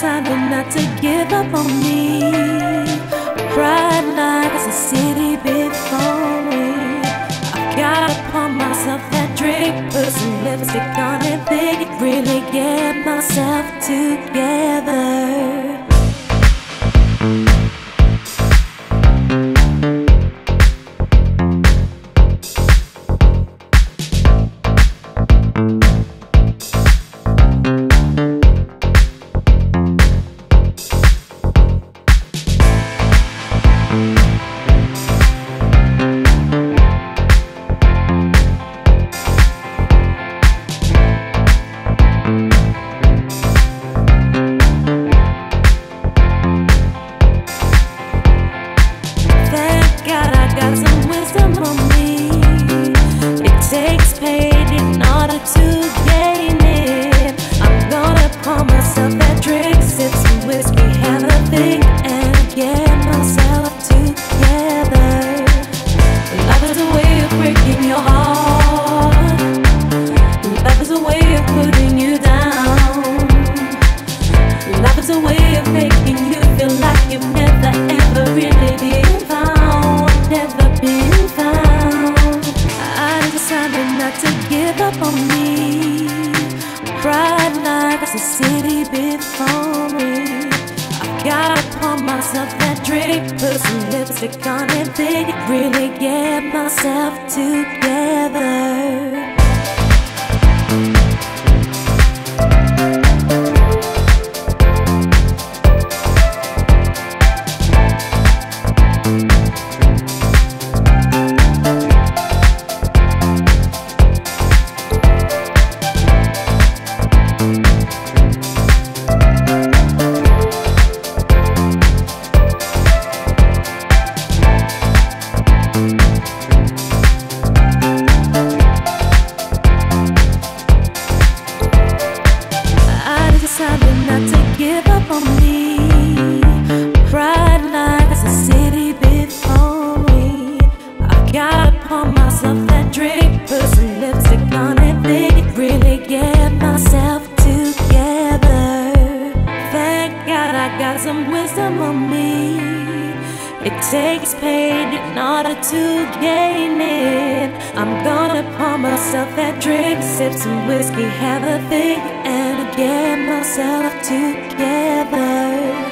decided not to give up on me. Bright light as a city before me. I've got upon myself that drink, put some lipstick on it, think it really get myself together. Give up on me. Bright light as the city before me. I gotta pour myself that drink, put some lipstick on and think really get myself together. Myself together. Thank God I got some wisdom on me. It takes pain in order to gain it. I'm gonna pour myself that drink, sip some whiskey, have a think, and get myself together.